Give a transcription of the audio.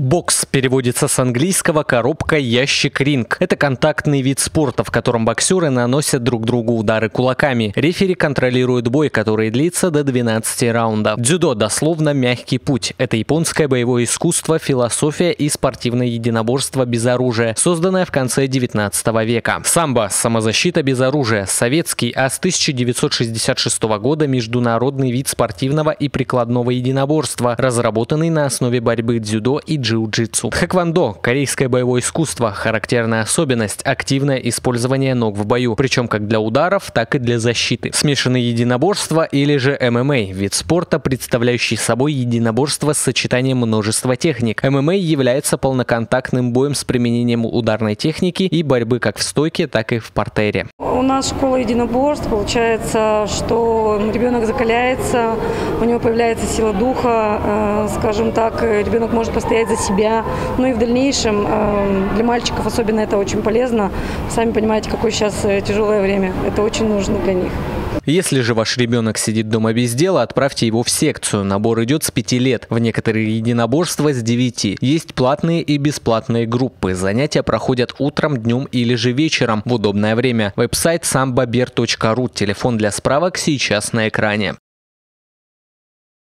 Бокс переводится с английского «коробка, ящик, ринг». Это контактный вид спорта, в котором боксеры наносят друг другу удары кулаками. Рефери контролирует бой, который длится до 12 раундов. Дзюдо дословно «мягкий путь». Это японское боевое искусство, философия и спортивное единоборство без оружия, созданное в конце 19 века. Самбо – самозащита без оружия, советский, а с 1966 года международный вид спортивного и прикладного единоборства, разработанный на основе борьбы дзюдо и джиу джиу-джитсу. Тхэквондо – корейское боевое искусство. Характерная особенность – активное использование ног в бою, причем как для ударов, так и для защиты. Смешанные единоборства или же ММА – вид спорта, представляющий собой единоборство с сочетанием множества техник. ММА является полноконтактным боем с применением ударной техники и борьбы как в стойке, так и в портере. У нас школа единоборств. Получается, что ребенок закаляется, у него появляется сила духа, э, скажем так, ребенок может постоять за себя. Ну и в дальнейшем э, для мальчиков особенно это очень полезно. Сами понимаете, какое сейчас э, тяжелое время. Это очень нужно для них. Если же ваш ребенок сидит дома без дела, отправьте его в секцию. Набор идет с 5 лет. В некоторые единоборства с 9. Есть платные и бесплатные группы. Занятия проходят утром, днем или же вечером в удобное время. Веб-сайт sambaber.ru. Телефон для справок сейчас на экране.